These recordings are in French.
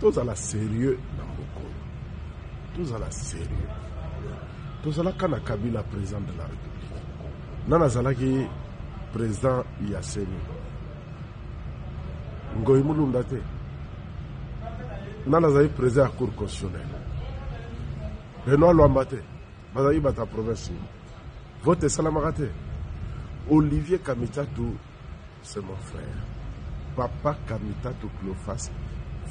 tozala sérieux na mokolo. Tozala sérieux. Tozalaka na kabila président de la république. Nani azalaki président ya seni ngoi mulunda te. Nani azalaki président ya cour constitutionnelle. Benoit lwamba te. Province. Vote esalamaka te. Olivier kamitatu c'est mon frère. Papa kamitatu clofas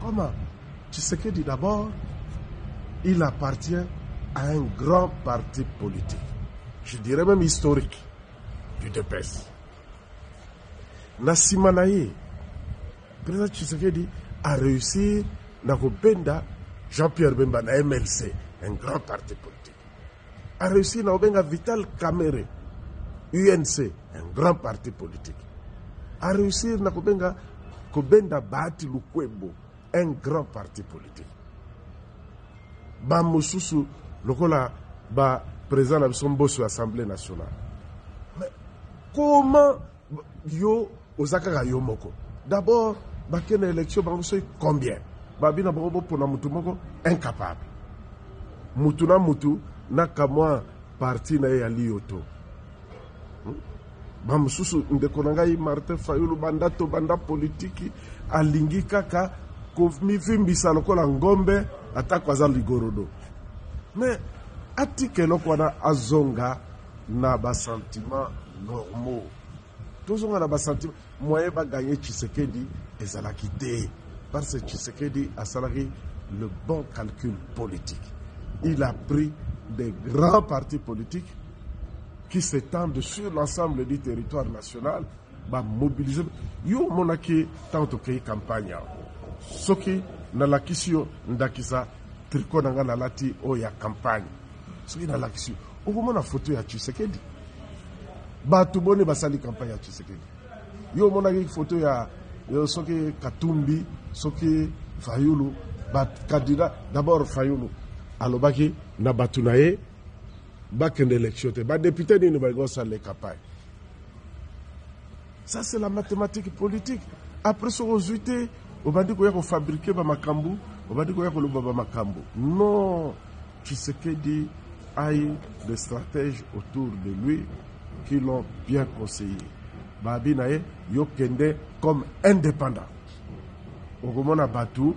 comment tshisekedi d'abord il appartient à un grand parti politique. Je dirais même historique du DPS na nsima na ye président tshisekedi aréussir na kobenda jean-pierre bemba na mlc un grand parti politique. Aréussir na kobenga vital camere unc un grand parti politique. Aréussir na kobenga kobenda bahati lukwebo un grand parti politique. Bamosusu lokola baprésident na biso mboso ya assemblée nationale. Mais comment yo oza kaka yo moko? D'abord bakende élection bango soki combien? Babi na bango bopona mutu moko incapable. Mutu na mutu na kamwa parti na ye ya liyoto bamosusu ndeko na ngai martin fayulu banda to banda politiki alingi kaka komivimbisa lokola ngombe atako aza ligorodo me atika eloko wana azonga na basentiment normaux tozonga na basentiment moyen baganye tshisekedi ezalaki te. Parce que tshisekedi asalaki le bon calcul politique. Il a pris des grands partis politiques qui s'étendent sur l'ensemble du territoire national bamobilize yo omonaki ntango tokei campagne soki nalakisi yo ndakisa triko na ngai nalati oyo ya campagne. Soki nalakisi yo okomona foto ya tshisekedi. Bato boni basali campagne ya tshisekedi. Yo omonaki foto ya soki katumbi soki fayulu bakandida d'abord fayulu alobaki na bato na ye bakende élection te. Badepute nini balingi osala campagne ça c'est la mathématique politique. Après soki ozwi te obandi koya kofabrike bamakambo obandi koya koloba bamakambo non tshisekedi a eu des stratèges autour de lui qui l'ont bien conseillé. Babi na ye yokende comme indépendant. Okomona bato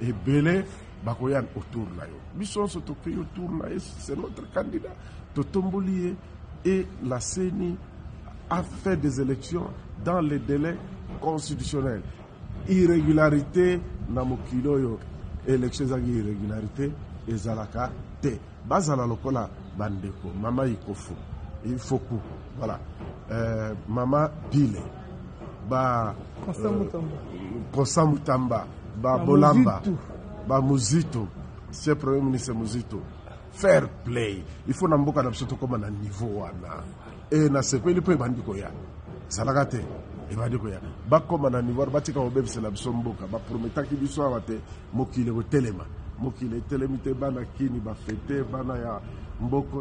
ebele bakoya autour na yo. Biso nyonso tokei autour na ye c'est notre candidat. Totomboli ye et la ceni a fait des élections dans les délais constitutionnels irrégularité na mokili oyo élection ezalaki irrégularité ezalaka te. Bazala lokola bandeko mama ikofu ifoku voilà. Euh, mama bile ba constant mutamba. Babolamba bamuzito sie premier ministre muzito. Fair play. Il faut na mboka na biso tokóma na niveau wana. E nasepeli mpo ebandi koya. Ezalaka te ebandi koya. Bakóma na wana batika kobebisela biso mboka. Baprometaki biso awa te mokili kotelema mokili etelemi te bana kini bafete bana ya mboko